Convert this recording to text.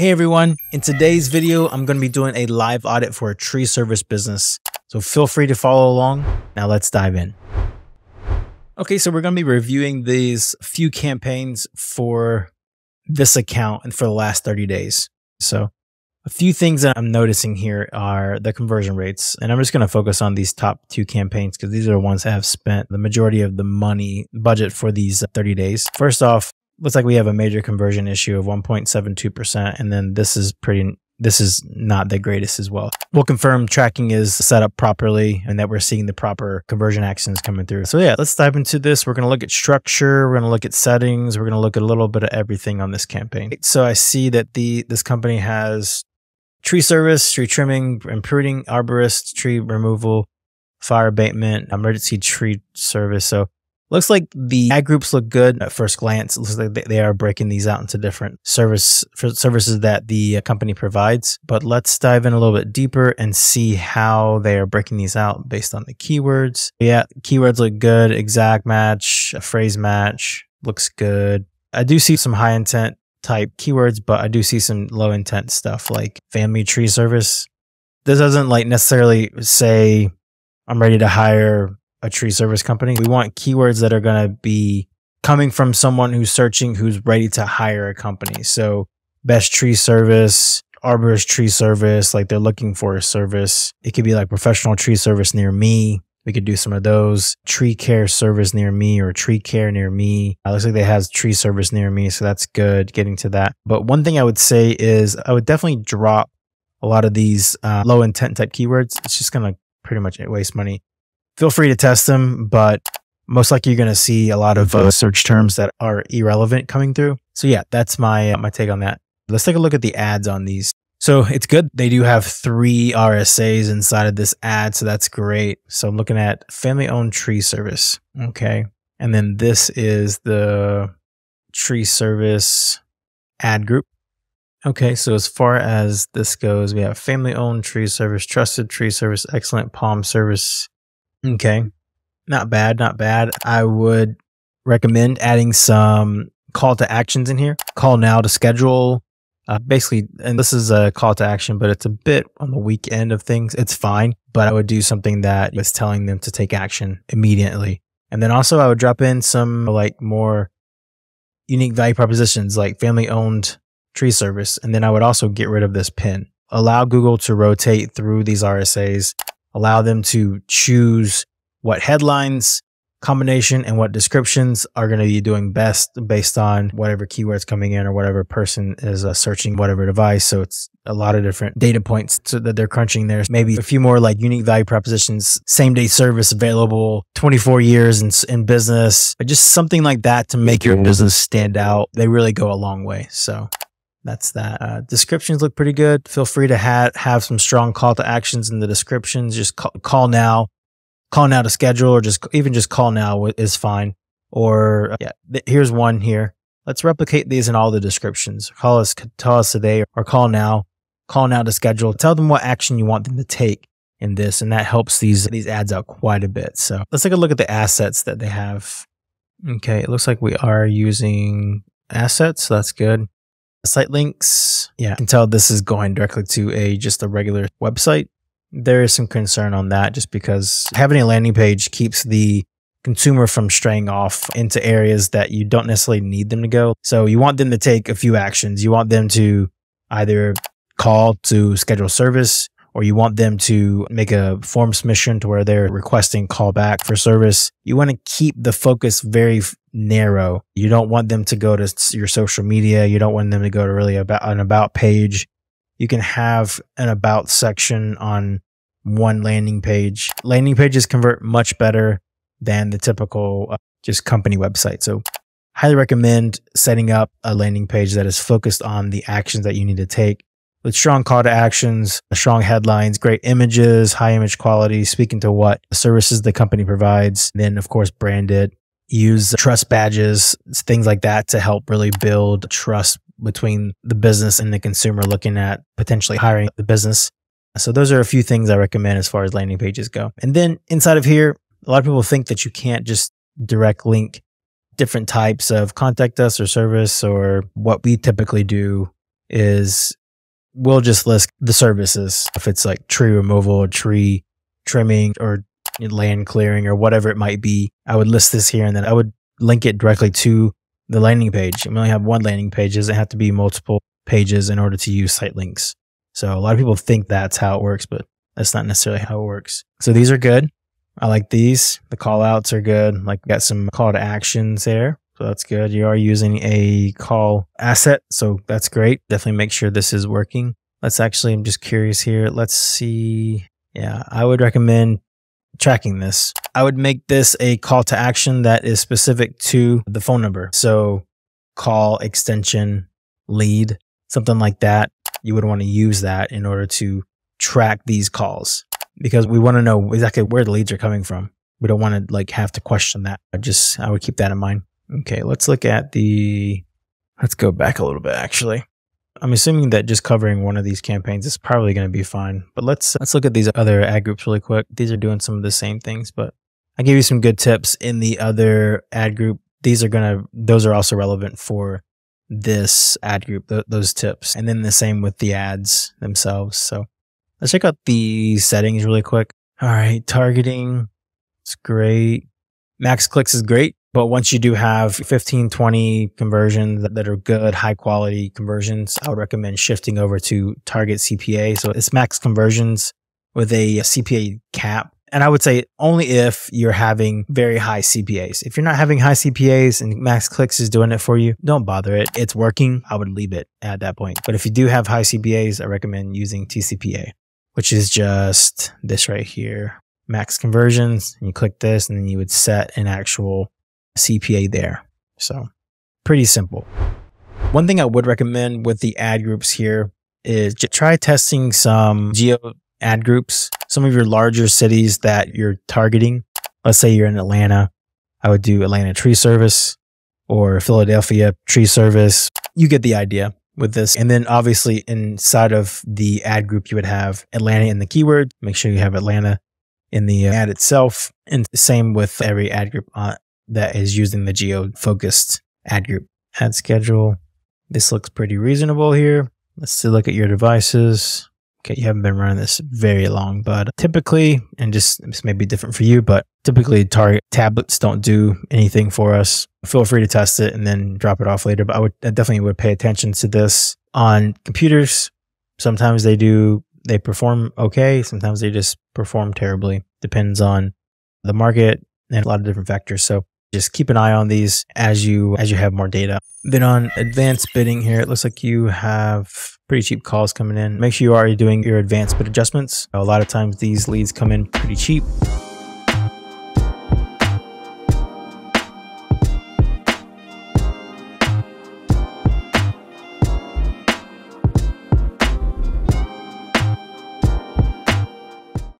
Hey everyone, in today's video, I'm going to be doing a live audit for a tree service business. So feel free to follow along. Now let's dive in. Okay, so we're going to be reviewing these few campaigns for this account and for the last 30 days. So a few things that I'm noticing here are the conversion rates. And I'm just going to focus on these top two campaigns because these are the ones that have spent the majority of the money budget for these 30 days. First off, looks like we have a major conversion issue of 1.72%. And then this is pretty, this is not the greatest as well. We'll confirm tracking is set up properly and that we're seeing the proper conversion actions coming through. So yeah, let's dive into this. We're going to look at structure. We're going to look at settings. We're going to look at a little bit of everything on this campaign. So I see that the, this company has tree service, tree trimming, pruning, arborist, tree removal, fire abatement, emergency tree service. So Looks like the ad groups look good at first glance. It looks like they are breaking these out into different service services that the uh, company provides. But let's dive in a little bit deeper and see how they are breaking these out based on the keywords. Yeah, keywords look good. Exact match, a phrase match looks good. I do see some high intent type keywords, but I do see some low intent stuff like family tree service. This doesn't like necessarily say I'm ready to hire a tree service company. We want keywords that are going to be coming from someone who's searching, who's ready to hire a company. So best tree service, arborist tree service, like they're looking for a service. It could be like professional tree service near me. We could do some of those tree care service near me or tree care near me. It looks like they has tree service near me. So that's good getting to that. But one thing I would say is I would definitely drop a lot of these uh, low intent type keywords. It's just going to pretty much waste money feel free to test them, but most likely you're going to see a lot of uh, search terms that are irrelevant coming through. So yeah, that's my uh, my take on that. Let's take a look at the ads on these. So it's good. They do have three RSAs inside of this ad, so that's great. So I'm looking at family owned tree service. Okay. And then this is the tree service ad group. Okay, so as far as this goes, we have family owned tree service, trusted tree service, excellent palm service, Okay. Not bad, not bad. I would recommend adding some call to actions in here. Call now to schedule. Uh, basically, and this is a call to action, but it's a bit on the weak end of things. It's fine, but I would do something that is telling them to take action immediately. And then also, I would drop in some like more unique value propositions like family owned tree service. And then I would also get rid of this pin. Allow Google to rotate through these RSAs allow them to choose what headlines combination and what descriptions are going to be doing best based on whatever keywords coming in or whatever person is uh, searching whatever device. So it's a lot of different data points so that they're crunching there. Maybe a few more like unique value propositions, same day service available, 24 years in, in business, but just something like that to make your business stand out. They really go a long way. So that's that. Uh, descriptions look pretty good. Feel free to ha- have some strong call to actions in the descriptions. Just call, call now, call now to schedule, or just even just call now is fine. Or uh, yeah, th- here's one here. Let's replicate these in all the descriptions. Call us, tell us today, or call now. Call now to schedule. Tell them what action you want them to take in this, and that helps these these ads out quite a bit. So let's take a look at the assets that they have. Okay, it looks like we are using assets. So that's good. Site links, yeah, I can tell this is going directly to a just a regular website. There is some concern on that just because having a landing page keeps the consumer from straying off into areas that you don't necessarily need them to go. So you want them to take a few actions. You want them to either call to schedule service or you want them to make a form submission to where they're requesting callback for service. You want to keep the focus very narrow. You don't want them to go to your social media. You don't want them to go to really about an about page. You can have an about section on one landing page. Landing pages convert much better than the typical uh, just company website. So highly recommend setting up a landing page that is focused on the actions that you need to take with strong call to actions, strong headlines, great images, high image quality, speaking to what services the company provides. Then, of course, brand it, use trust badges, things like that to help really build trust between the business and the consumer looking at potentially hiring the business. So those are a few things I recommend as far as landing pages go. And then inside of here, a lot of people think that you can't just direct link different types of contact us or service or what we typically do is we'll just list the services. If it's like tree removal, or tree trimming, or land clearing, or whatever it might be, I would list this here and then I would link it directly to the landing page. We only have one landing page. It doesn't have to be multiple pages in order to use site links. So a lot of people think that's how it works, but that's not necessarily how it works. So these are good. I like these. The call outs are good. Like got some call to actions there. So that's good. You are using a call asset. So that's great. Definitely make sure this is working. Let's actually, I'm just curious here. Let's see. Yeah, I would recommend tracking this. I would make this a call to action that is specific to the phone number. So call extension lead, something like that. You would want to use that in order to track these calls because we want to know exactly where the leads are coming from. We don't want to like have to question that. I just, I would keep that in mind. Okay. Let's look at the, let's go back a little bit actually. I'm assuming that just covering one of these campaigns is probably going to be fine. But let's let's look at these other ad groups really quick. These are doing some of the same things, but I gave you some good tips in the other ad group. These are going to those are also relevant for this ad group, th- those tips. And then the same with the ads themselves. So let's check out the settings really quick. All right, targeting. It's great. Max clicks is great. But once you do have 15, 20 conversions that are good, high quality conversions, I would recommend shifting over to target CPA. So it's max conversions with a CPA cap. And I would say only if you're having very high CPAs. If you're not having high CPAs and Max Clicks is doing it for you, don't bother it. It's working. I would leave it at that point. But if you do have high CPAs, I recommend using TCPA, which is just this right here. Max conversions. And you click this and then you would set an actual CPA there. So pretty simple. One thing I would recommend with the ad groups here is try testing some geo ad groups. Some of your larger cities that you're targeting. Let's say you're in Atlanta. I would do Atlanta Tree Service or Philadelphia Tree Service. You get the idea with this. And then obviously inside of the ad group, you would have Atlanta in the keyword. Make sure you have Atlanta in the ad itself. And same with every ad group that is using the geo focused ad group. Ad schedule. This looks pretty reasonable here. Let's look at your devices. Okay, you haven't been running this very long, but typically, and just this may be different for you, but typically target tablets don't do anything for us. Feel free to test it and then drop it off later. But I would I definitely would pay attention to this on computers. Sometimes they do they perform okay. Sometimes they just perform terribly. Depends on the market and a lot of different factors. So just keep an eye on these as you as you have more data. Then on advanced bidding here, it looks like you have pretty cheap calls coming in. Make sure you are doing your advanced bid adjustments. A lot of times these leads come in pretty cheap.